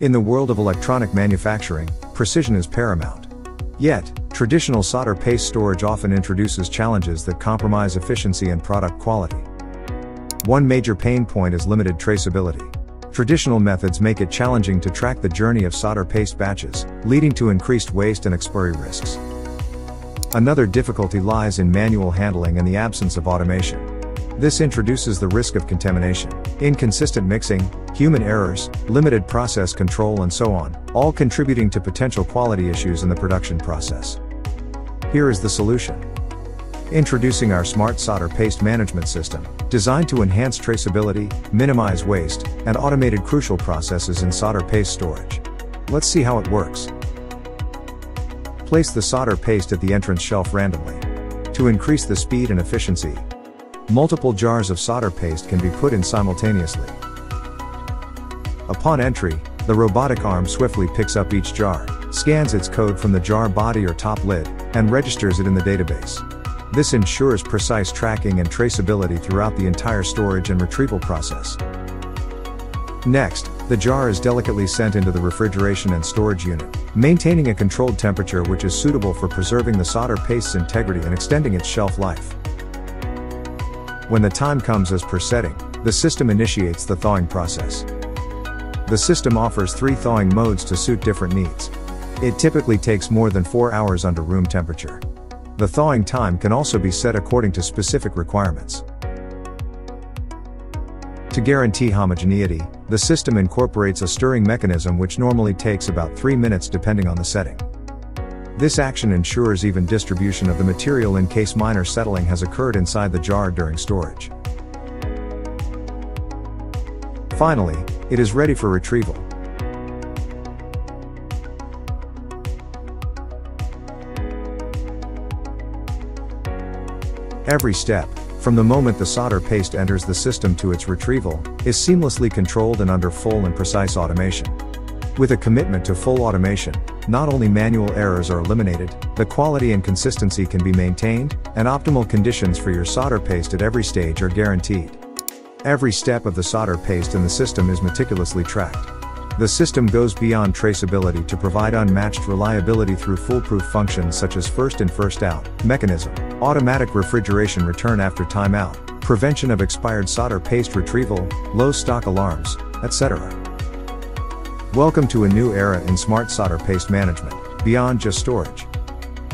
In the world of electronic manufacturing, precision is paramount. Yet, traditional solder paste storage often introduces challenges that compromise efficiency and product quality. One major pain point is limited traceability. Traditional methods make it challenging to track the journey of solder paste batches, leading to increased waste and expiry risks. Another difficulty lies in manual handling and the absence of automation. This introduces the risk of contamination, inconsistent mixing, human errors, limited process control and so on, all contributing to potential quality issues in the production process. Here is the solution. Introducing our Smart Solder Paste Management System, designed to enhance traceability, minimize waste, and automated crucial processes in solder paste storage. Let's see how it works. Place the solder paste at the entrance shelf randomly. To increase the speed and efficiency, multiple jars of solder paste can be put in simultaneously. Upon entry, the robotic arm swiftly picks up each jar, scans its code from the jar body or top lid, and registers it in the database. This ensures precise tracking and traceability throughout the entire storage and retrieval process. Next, the jar is delicately sent into the refrigeration and storage unit, maintaining a controlled temperature which is suitable for preserving the solder paste's integrity and extending its shelf life. When the time comes as per setting, the system initiates the thawing process. The system offers three thawing modes to suit different needs. It typically takes more than 4 hours under room temperature. The thawing time can also be set according to specific requirements. To guarantee homogeneity, the system incorporates a stirring mechanism which normally takes about 3 minutes depending on the setting. This action ensures even distribution of the material in case minor settling has occurred inside the jar during storage. Finally, it is ready for retrieval. Every step, from the moment the solder paste enters the system to its retrieval, is seamlessly controlled and under full and precise automation. With a commitment to full automation, not only manual errors are eliminated, the quality and consistency can be maintained, and optimal conditions for your solder paste at every stage are guaranteed. Every step of the solder paste in the system is meticulously tracked. The system goes beyond traceability to provide unmatched reliability through foolproof functions such as first in first out mechanism, automatic refrigeration return after timeout, prevention of expired solder paste retrieval, low stock alarms, etc. Welcome to a new era in smart solder paste management, beyond just storage.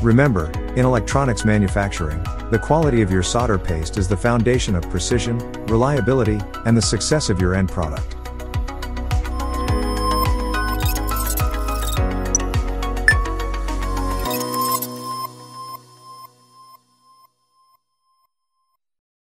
Remember, in electronics manufacturing, the quality of your solder paste is the foundation of precision, reliability, and the success of your end product.